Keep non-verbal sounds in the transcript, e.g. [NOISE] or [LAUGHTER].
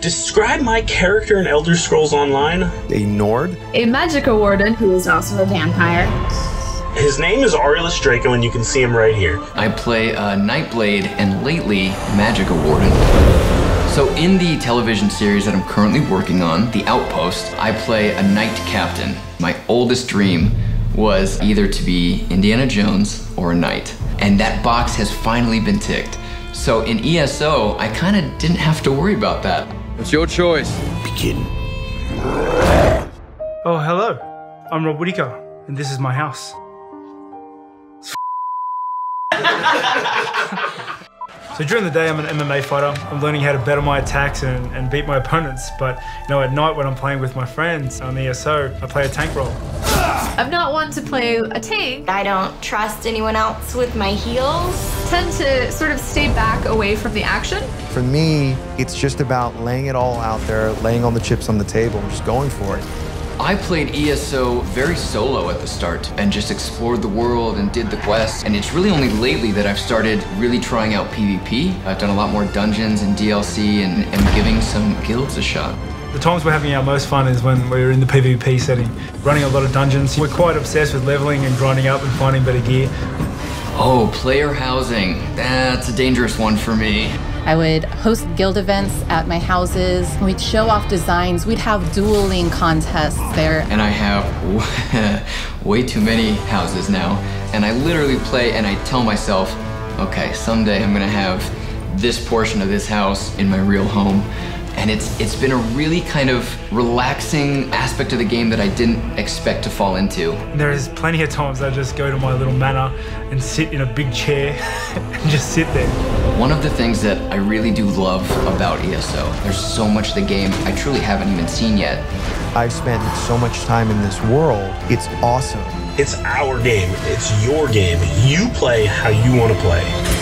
Describe my character in Elder Scrolls Online. A Nord. A Magicka Warden who is also a vampire. His name is Aurelius Draco, and you can see him right here. I play uh, Nightblade and lately Magicka Warden. So, in the television series that I'm currently working on, The Outpost, I play a knight captain. My oldest dream was either to be Indiana Jones or a knight. And that box has finally been ticked. So, in ESO, I kind of didn't have to worry about that. It's your choice. Begin. Oh, hello. I'm Rob Whittaker, and this is my house. [LAUGHS] so during the day, I'm an MMA fighter. I'm learning how to better my attacks and, and beat my opponents. But you know, at night when I'm playing with my friends on ESO, I play a tank role. I'm not one to play a tank. I don't trust anyone else with my heals. Tend to sort of stay back away from the action. For me, it's just about laying it all out there, laying all the chips on the table, and just going for it. I played ESO very solo at the start and just explored the world and did the quests. And it's really only lately that I've started really trying out PvP. I've done a lot more dungeons and DLC and, and giving some guilds a shot. The times we're having our most fun is when we're in the PvP setting, running a lot of dungeons. We're quite obsessed with leveling and grinding up and finding better gear. Oh, player housing. That's a dangerous one for me. I would host guild events at my houses. We'd show off designs. We'd have dueling contests there. And I have [LAUGHS] way too many houses now. And I literally play and I tell myself, okay, someday I'm gonna have this portion of this house in my real home and it's it's been a really kind of relaxing aspect of the game that I didn't expect to fall into. There is plenty of times I just go to my little manor and sit in a big chair [LAUGHS] and just sit there. One of the things that I really do love about ESO, there's so much of the game I truly haven't even seen yet. I've spent so much time in this world. It's awesome. It's our game. It's your game. You play how you want to play.